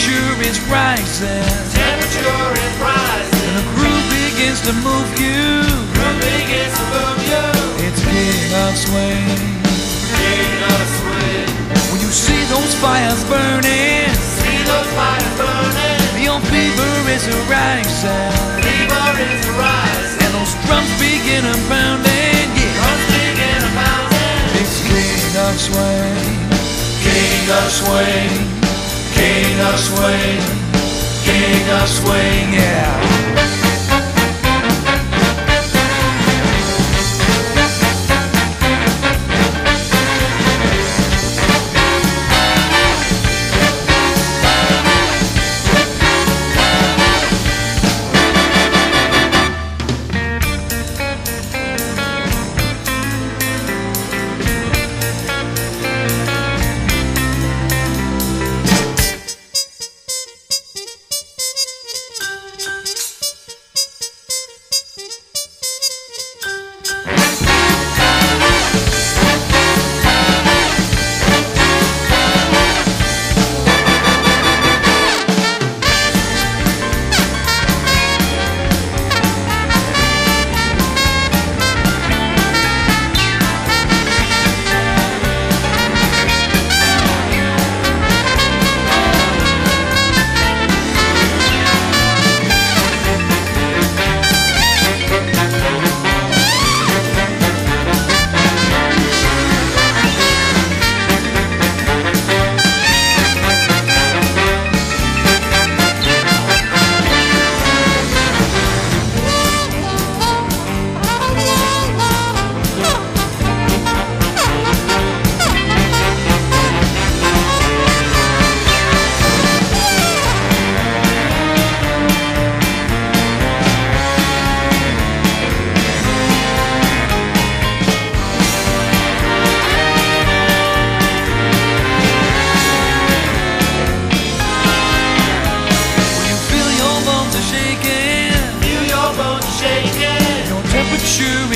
temperature is rising, Temperature is rising. and the groove begins to move you. Room begins to move you. It's king of swing. King of swing. When you see those fires burning, See those fires burning. your fever is rising, Fever is rising. and those drums begin to pounding. Yeah, Drums begin to pounding. it's king of swing. King of swing. King of swing. King of swing. Yeah.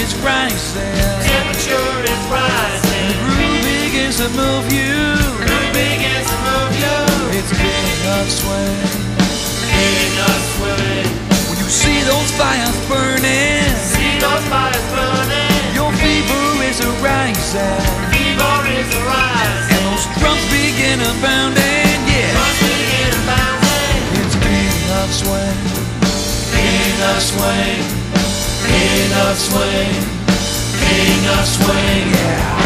Is rising, Temperature is rising. the groove begins to move you. Room begins to move you. It's king of swing. King of swing. When you see those fires burning, See those fires burning. your fever is rising, Fever is rising. and those drums begin to pounding. Yeah, Drums begin to pounding. it's king of swing. King of swing. King of swing. King of swing.